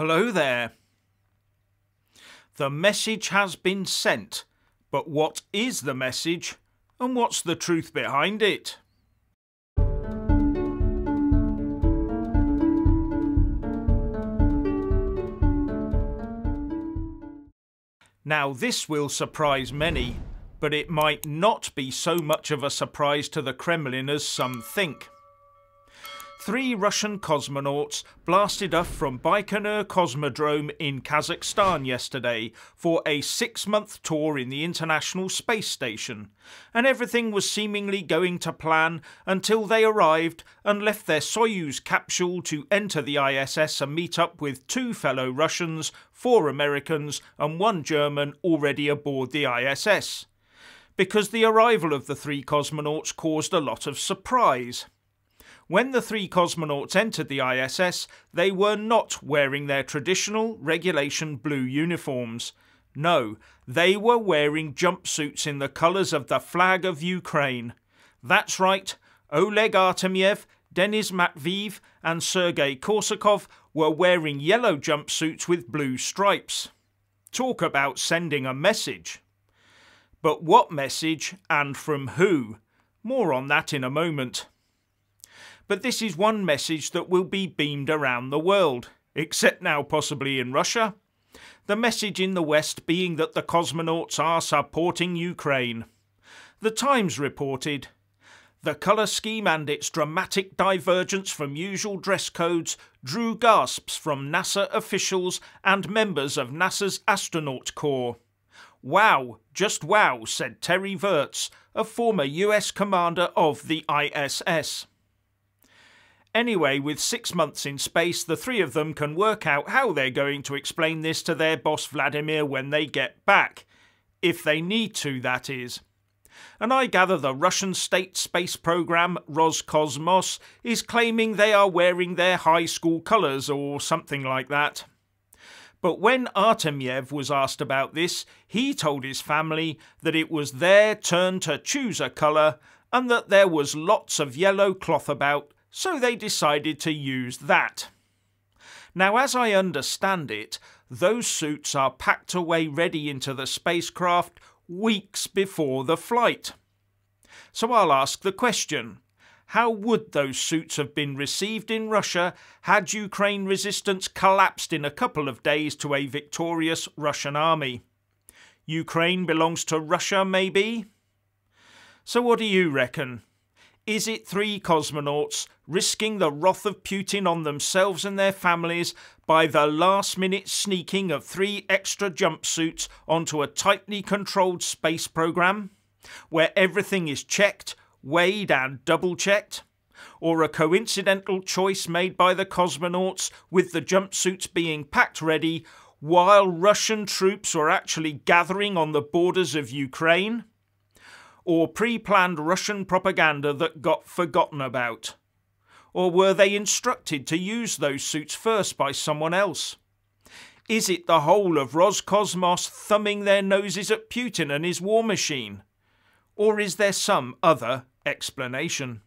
Hello there. The message has been sent, but what is the message and what's the truth behind it? Now, this will surprise many, but it might not be so much of a surprise to the Kremlin as some think three Russian cosmonauts blasted off from Baikonur Cosmodrome in Kazakhstan yesterday for a six month tour in the International Space Station, and everything was seemingly going to plan until they arrived and left their Soyuz capsule to enter the ISS and meet up with two fellow Russians, four Americans, and one German already aboard the ISS. Because the arrival of the three cosmonauts caused a lot of surprise. When the three cosmonauts entered the ISS, they were not wearing their traditional regulation blue uniforms. No, they were wearing jumpsuits in the colours of the flag of Ukraine. That's right, Oleg Artemyev, Denis Matveev, and Sergey Korsakov were wearing yellow jumpsuits with blue stripes. Talk about sending a message. But what message and from who? More on that in a moment but this is one message that will be beamed around the world, except now possibly in Russia. The message in the West being that the cosmonauts are supporting Ukraine. The Times reported the colour scheme and its dramatic divergence from usual dress codes drew gasps from NASA officials and members of NASA's astronaut corps. Wow, just wow, said Terry Virts, a former US commander of the ISS. Anyway, with six months in space, the three of them can work out how they're going to explain this to their boss Vladimir when they get back. If they need to, that is. And I gather the Russian state space program, Roscosmos, is claiming they are wearing their high school colours or something like that. But when Artemyev was asked about this, he told his family that it was their turn to choose a colour and that there was lots of yellow cloth about so they decided to use that. Now, as I understand it, those suits are packed away ready into the spacecraft weeks before the flight. So I'll ask the question how would those suits have been received in Russia had Ukraine resistance collapsed in a couple of days to a victorious Russian army? Ukraine belongs to Russia, maybe? So, what do you reckon? Is it three cosmonauts risking the wrath of Putin on themselves and their families by the last minute sneaking of three extra jumpsuits onto a tightly controlled space program where everything is checked, weighed, and double checked? Or a coincidental choice made by the cosmonauts with the jumpsuits being packed ready while Russian troops were actually gathering on the borders of Ukraine? Or pre planned Russian propaganda that got forgotten about? Or were they instructed to use those suits first by someone else? Is it the whole of Roscosmos thumbing their noses at Putin and his war machine? Or is there some other explanation?